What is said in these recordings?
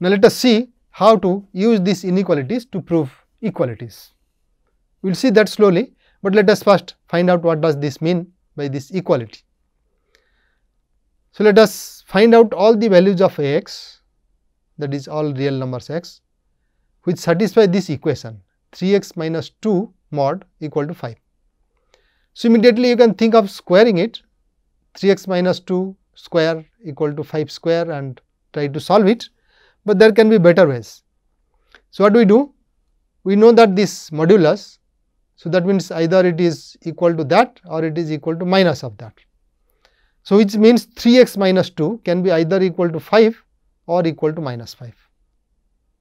Now, let us see how to use these inequalities to prove equalities. We will see that slowly, but let us first find out what does this mean by this equality. So, let us find out all the values of x that is all real numbers x which satisfy this equation 3x minus 2 mod equal to 5. So, immediately you can think of squaring it 3x minus 2 square equal to 5 square and try to solve it, but there can be better ways. So, what do we do? We know that this modulus, so that means either it is equal to that or it is equal to minus of that. So, which means 3x minus 2 can be either equal to 5 or equal to minus 5.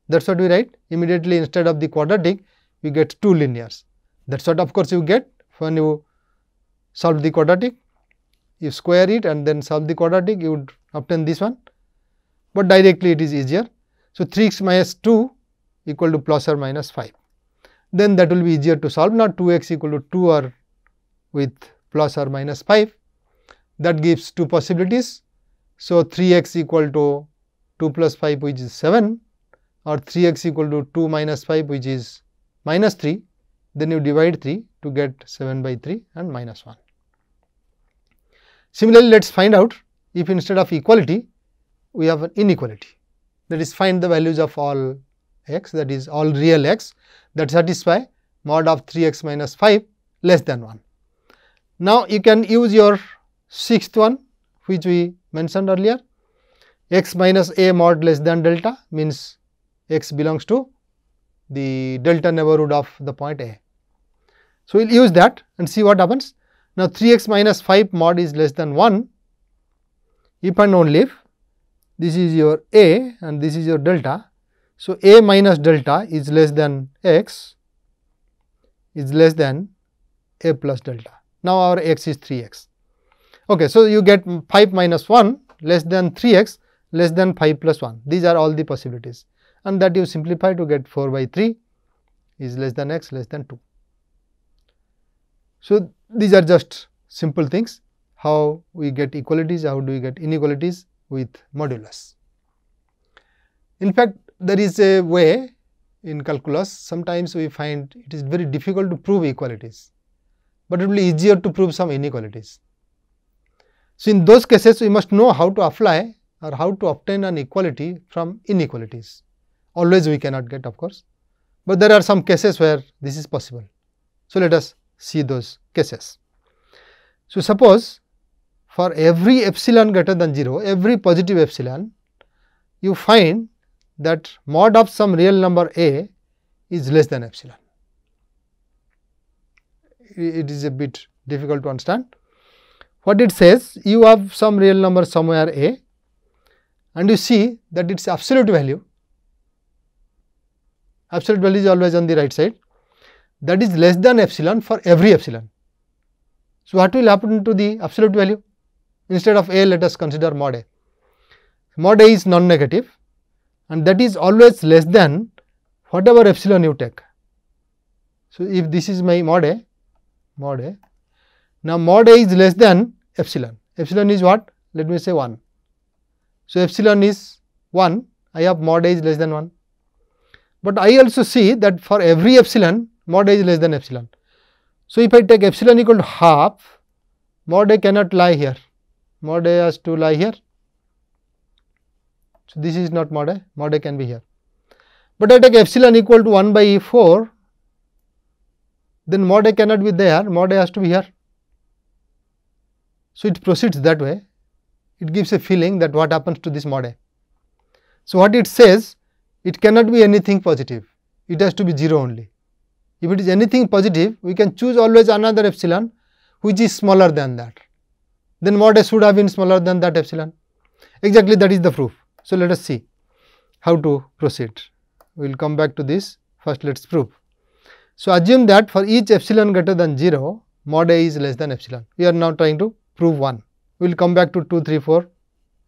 That is what we write immediately instead of the quadratic we get two linears. That is what of course, you get when you solve the quadratic you square it and then solve the quadratic you would obtain this one, but directly it is easier. So, 3x minus 2 equal to plus or minus 5, then that will be easier to solve. Not 2x equal to 2 or with plus or minus 5 that gives two possibilities. So, 3x equal to 2 plus 5 which is 7 or 3x equal to 2 minus 5 which is minus 3 then you divide 3 to get 7 by 3 and minus 1. Similarly, let us find out if instead of equality we have an inequality that is find the values of all x that is all real x that satisfy mod of 3x minus 5 less than 1. Now, you can use your sixth one which we mentioned earlier x minus a mod less than delta means x belongs to the delta neighborhood of the point A. So, we will use that and see what happens. Now, 3x minus 5 mod is less than 1 if and only if this is your a and this is your delta. So, a minus delta is less than x is less than a plus delta. Now, our x is 3x. Okay, so, you get 5 minus 1 less than 3x less than 5 plus 1. These are all the possibilities and that you simplify to get 4 by 3 is less than x less than 2. So, these are just simple things how we get equalities, how do we get inequalities with modulus. In fact, there is a way in calculus sometimes we find it is very difficult to prove equalities, but it will be easier to prove some inequalities. So, in those cases we must know how to apply or how to obtain an equality from inequalities. Always we cannot get of course, but there are some cases where this is possible. So, let us see those cases. So, suppose for every epsilon greater than 0, every positive epsilon, you find that mod of some real number a is less than epsilon. It is a bit difficult to understand. What it says, you have some real number somewhere a and you see that its absolute value, absolute value is always on the right side that is less than epsilon for every epsilon. So, what will happen to the absolute value? Instead of a, let us consider mod a. Mod a is non-negative and that is always less than whatever epsilon you take. So, if this is my mod a, mod a, now mod a is less than epsilon. Epsilon is what? Let me say 1. So, epsilon is 1, I have mod a is less than 1. But I also see that for every epsilon mod a is less than epsilon. So, if I take epsilon equal to half, mod a cannot lie here, mod a has to lie here. So, this is not mod a, mod a can be here. But I take epsilon equal to 1 by e four. then mod a cannot be there, mod a has to be here. So, it proceeds that way, it gives a feeling that what happens to this mod a. So, what it says, it cannot be anything positive, it has to be 0 only. If it is anything positive, we can choose always another epsilon which is smaller than that. Then mod a should have been smaller than that epsilon. Exactly that is the proof. So, let us see how to proceed. We will come back to this. First, let us prove. So, assume that for each epsilon greater than 0, mod a is less than epsilon. We are now trying to prove 1. We will come back to 2, 3, 4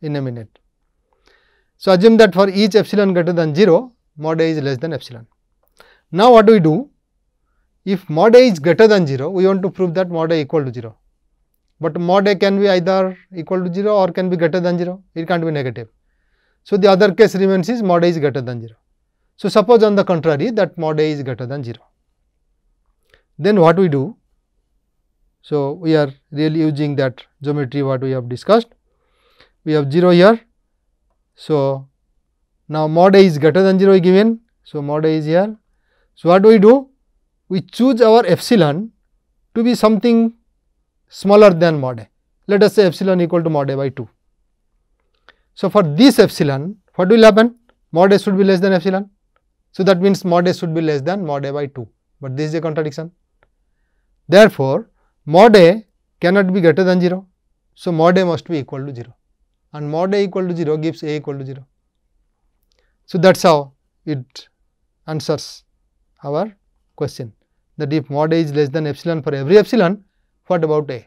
in a minute. So, assume that for each epsilon greater than 0, mod a is less than epsilon. Now, what do we do? If mod a is greater than 0, we want to prove that mod a equal to 0. But mod a can be either equal to 0 or can be greater than 0, it can't be negative. So, the other case remains is mod a is greater than 0. So, suppose on the contrary that mod a is greater than 0. Then what we do? So, we are really using that geometry what we have discussed. We have 0 here. So, now mod a is greater than 0 given. So, mod a is here. So, what do we do? We choose our epsilon to be something smaller than mod a. Let us say epsilon equal to mod a by 2. So, for this epsilon, what will happen? Mod a should be less than epsilon. So, that means mod a should be less than mod a by 2, but this is a contradiction. Therefore, mod a cannot be greater than 0. So, mod a must be equal to 0 and mod a equal to 0 gives a equal to 0. So, that is how it answers our question that if mod a is less than epsilon for every epsilon, what about a?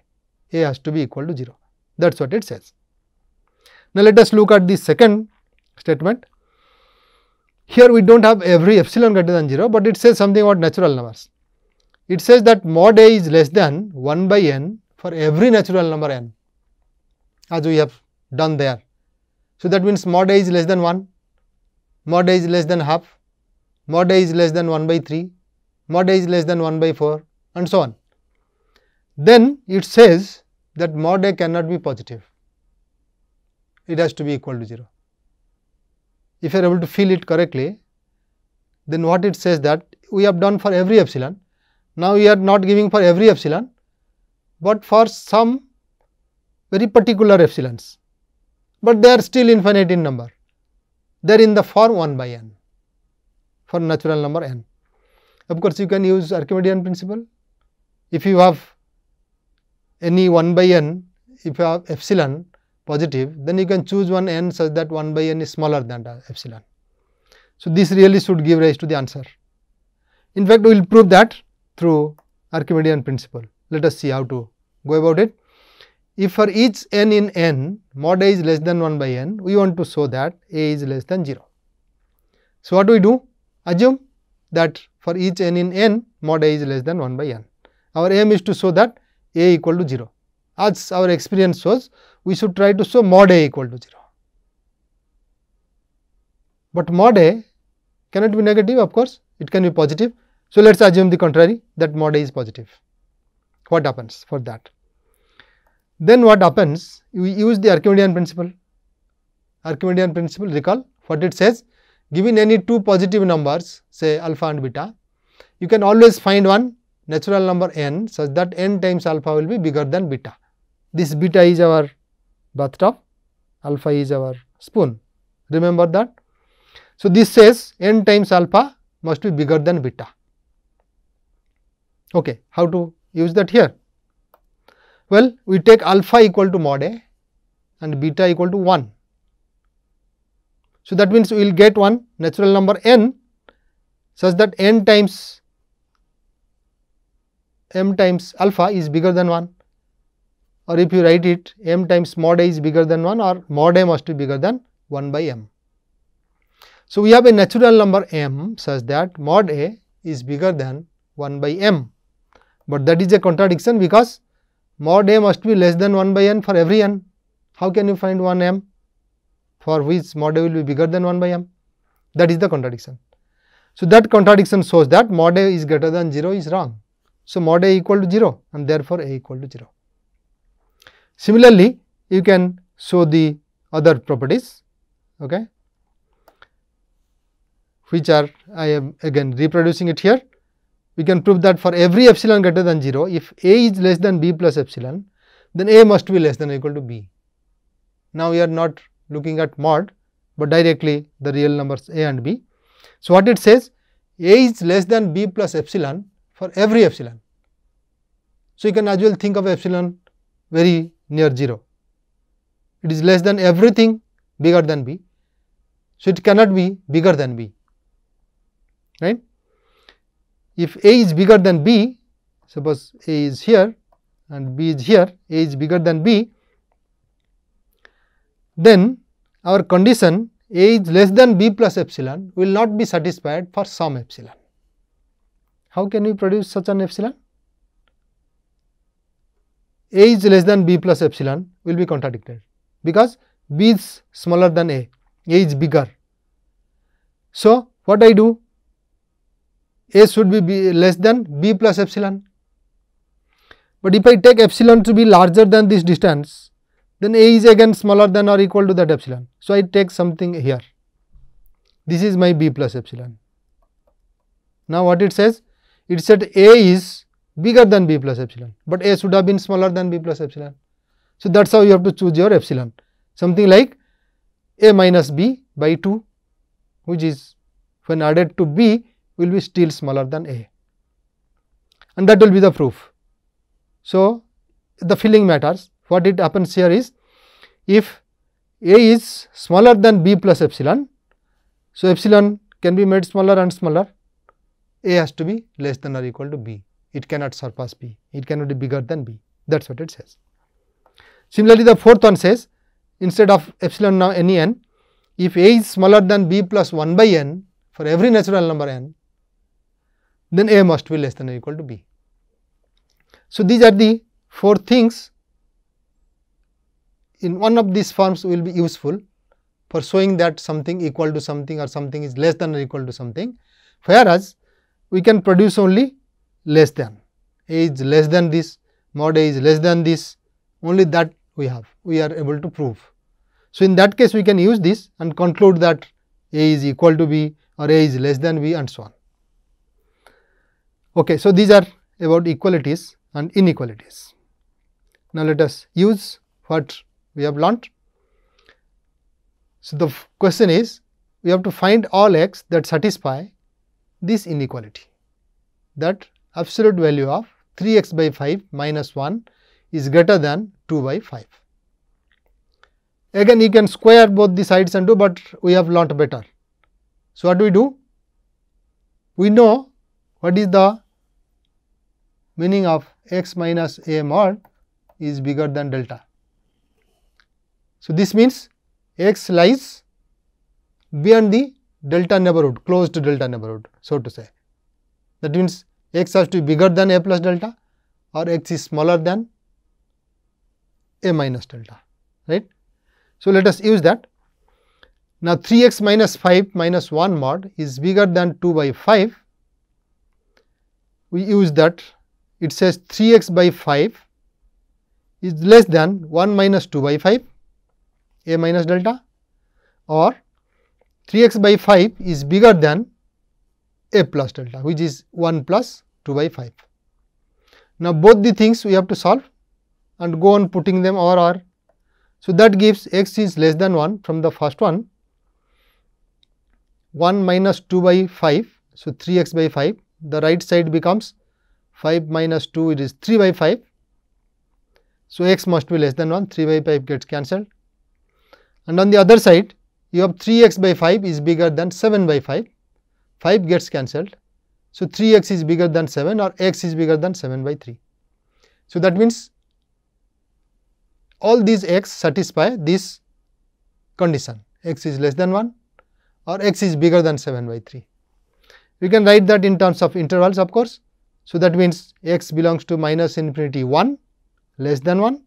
a has to be equal to 0. That is what it says. Now, let us look at the second statement. Here we do not have every epsilon greater than 0, but it says something about natural numbers. It says that mod a is less than 1 by n for every natural number n as we have done there. So, that means mod a is less than 1, mod a is less than half, mod a is less than 1 by 3, mod a is less than 1 by 4 and so on. Then it says that mod a cannot be positive, it has to be equal to 0. If you are able to fill it correctly, then what it says that we have done for every epsilon. Now, we are not giving for every epsilon, but for some very particular epsilons, but they are still infinite in number. They are in the form 1 by n for natural number n. Of course, you can use Archimedean principle. If you have any 1 by n, if you have epsilon positive, then you can choose one n such that 1 by n is smaller than epsilon. So, this really should give rise to the answer. In fact, we will prove that through Archimedean principle. Let us see how to go about it. If for each n in n mod a is less than 1 by n, we want to show that a is less than 0. So, what do we do? Assume that for each n in n mod a is less than 1 by n. Our aim is to show that a equal to 0. As our experience shows, we should try to show mod a equal to 0. But mod a cannot be negative of course, it can be positive. So, let us assume the contrary that mod a is positive. What happens for that? Then what happens? We use the Archimedean principle. Archimedean principle recall what it says given any two positive numbers say alpha and beta, you can always find one natural number n such that n times alpha will be bigger than beta. This beta is our bathtub, alpha is our spoon. Remember that? So, this says n times alpha must be bigger than beta. Okay, how to use that here? Well, we take alpha equal to mod a and beta equal to 1. So, that means we will get one natural number n such that n times m times alpha is bigger than 1 or if you write it m times mod a is bigger than 1 or mod a must be bigger than 1 by m. So, we have a natural number m such that mod a is bigger than 1 by m, but that is a contradiction because mod a must be less than 1 by n for every n. How can you find 1 m for which mod a will be bigger than 1 by m? That is the contradiction. So, that contradiction shows that mod a is greater than 0 is wrong. So, mod a equal to 0 and therefore, a equal to 0. Similarly, you can show the other properties okay, which are I am again reproducing it here. We can prove that for every epsilon greater than 0, if a is less than b plus epsilon, then a must be less than or equal to b. Now, we are not looking at mod, but directly the real numbers a and b. So, what it says a is less than b plus epsilon for every epsilon. So, you can as well think of epsilon very near 0. It is less than everything bigger than b. So, it cannot be bigger than b, right. If a is bigger than b, suppose a is here and b is here, a is bigger than b, then our condition a is less than b plus epsilon will not be satisfied for some epsilon. How can we produce such an epsilon? A is less than b plus epsilon will be contradicted because b is smaller than a. A is bigger. So, what I do? A should be b less than b plus epsilon. But if I take epsilon to be larger than this distance, then A is again smaller than or equal to that epsilon. So, I take something here. This is my b plus epsilon. Now, what it says? It said A is bigger than b plus epsilon, but A should have been smaller than b plus epsilon. So, that is how you have to choose your epsilon something like A minus b by 2 which is when added to b will be still smaller than A and that will be the proof. So, the filling matters what it happens here is if A is smaller than b plus epsilon. So, epsilon can be made smaller and smaller A has to be less than or equal to b. It cannot surpass b. It cannot be bigger than b. That is what it says. Similarly, the fourth one says instead of epsilon now any n, if a is smaller than b plus 1 by n for every natural number n, then a must be less than or equal to b. So, these are the four things. In one of these forms will be useful for showing that something equal to something or something is less than or equal to something, whereas we can produce only less than a is less than this, mod a is less than this, only that we have, we are able to prove. So, in that case we can use this and conclude that A is equal to B or A is less than B and so on. Okay, so, these are about equalities and inequalities. Now, let us use what we have learnt. So, the question is we have to find all x that satisfy this inequality that absolute value of 3 x by 5 minus 1 is greater than 2 by 5. Again you can square both the sides and do, but we have learnt better. So, what do we do? We know what is the meaning of x minus a mod is bigger than delta. So, this means x lies beyond the delta neighborhood, close to delta neighborhood, so to say. That means, x has to be bigger than a plus delta or x is smaller than a minus delta right. So, let us use that. Now, 3 x minus 5 minus 1 mod is bigger than 2 by 5. We use that it says 3 x by 5 is less than 1 minus 2 by 5 a minus delta or 3 x by 5 is bigger than a plus delta which is 1 plus 2 by 5. Now, both the things we have to solve and go on putting them or or. So, that gives x is less than 1 from the first one 1 minus 2 by 5. So, 3 x by 5 the right side becomes 5 minus 2 it is 3 by 5. So, x must be less than 1 3 by 5 gets cancelled and on the other side you have 3 x by 5 is bigger than 7 by 5 5 gets cancelled. So, 3 x is bigger than 7 or x is bigger than 7 by 3. So, that means all these x satisfy this condition x is less than 1 or x is bigger than 7 by 3. We can write that in terms of intervals of course. So, that means x belongs to minus infinity 1 less than 1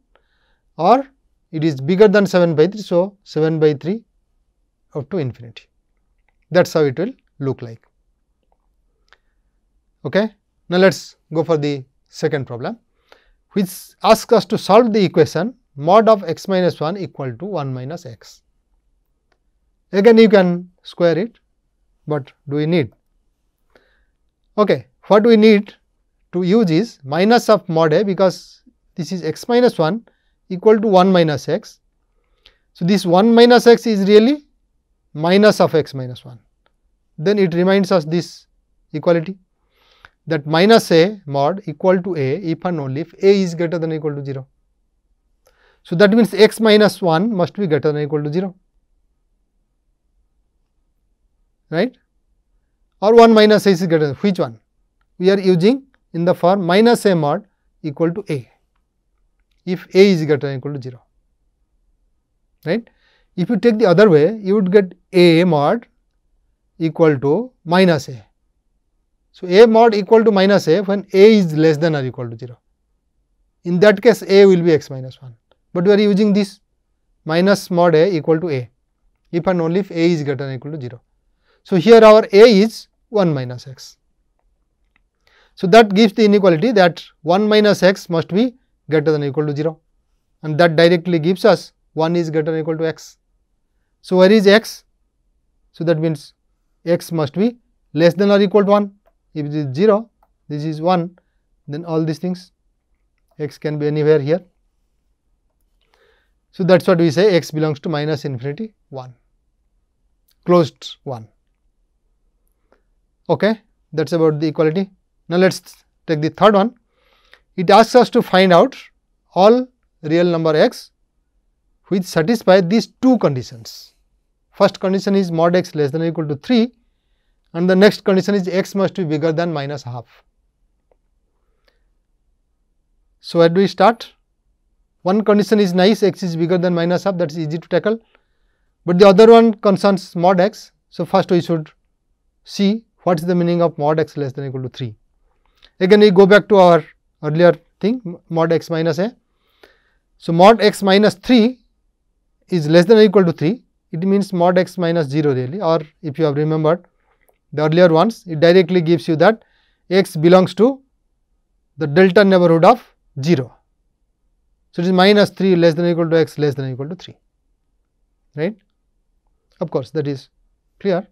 or it is bigger than 7 by 3. So, 7 by 3 up to infinity that is how it will look like. Okay. Now, let us go for the second problem which asks us to solve the equation mod of x minus 1 equal to 1 minus x. Again you can square it, but do we need? Okay, what we need to use is minus of mod a because this is x minus 1 equal to 1 minus x. So, this 1 minus x is really minus of x minus 1. Then it reminds us this equality that minus a mod equal to a if and only if a is greater than equal to 0. So, that means x minus 1 must be greater than equal to 0, right or 1 minus a is greater than which one? We are using in the form minus a mod equal to a if a is greater than equal to 0, right. If you take the other way, you would get a mod equal to minus a. So, a mod equal to minus a when a is less than or equal to 0. In that case, a will be x minus 1 but we are using this minus mod a equal to a if and only if a is greater than or equal to 0. So, here our a is 1 minus x. So, that gives the inequality that 1 minus x must be greater than or equal to 0 and that directly gives us 1 is greater than or equal to x. So, where is x? So, that means x must be less than or equal to 1. If it is 0, this is 1, then all these things x can be anywhere here. So, that is what we say x belongs to minus infinity 1, closed 1. Okay, that is about the equality. Now, let us take the third one. It asks us to find out all real number x which satisfy these two conditions. First condition is mod x less than or equal to 3 and the next condition is x must be bigger than minus half. So, where do we start? One condition is nice x is bigger than minus half that is easy to tackle, but the other one concerns mod x. So, first we should see what is the meaning of mod x less than or equal to 3. Again we go back to our earlier thing mod x minus a. So, mod x minus 3 is less than or equal to 3 it means mod x minus 0 really or if you have remembered the earlier ones it directly gives you that x belongs to the delta neighborhood of 0. So, it is minus 3 less than or equal to x less than or equal to 3 right. Of course, that is clear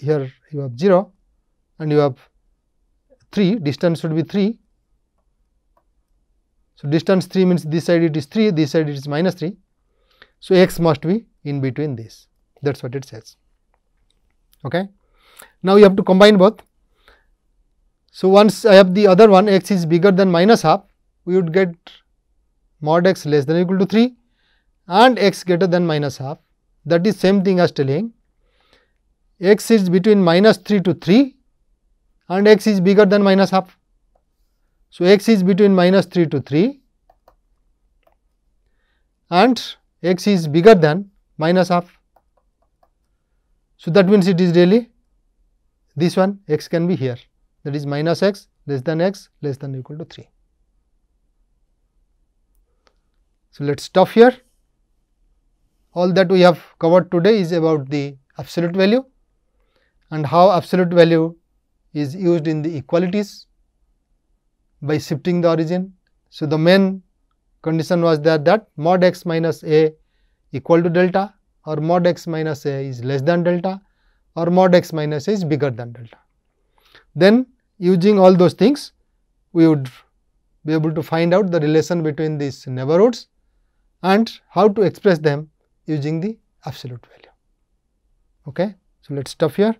here you have 0 and you have 3 distance should be 3. So, distance 3 means this side it is 3 this side it is minus 3. So, x must be in between this that is what it says. Okay. Now, you have to combine both. So, once I have the other one x is bigger than minus half we would get mod x less than equal to 3 and x greater than minus half that is same thing as telling x is between minus 3 to 3 and x is bigger than minus half. So, x is between minus 3 to 3 and x is bigger than minus half. So, that means it is really this one x can be here that is minus x less than x less than equal to 3. So, let us stop here. All that we have covered today is about the absolute value and how absolute value is used in the equalities by shifting the origin. So, the main condition was that that mod x minus a equal to delta or mod x minus a is less than delta or mod x minus a is bigger than delta. Then using all those things we would be able to find out the relation between these neighborhoods and how to express them using the absolute value. Okay. So, let us stop here.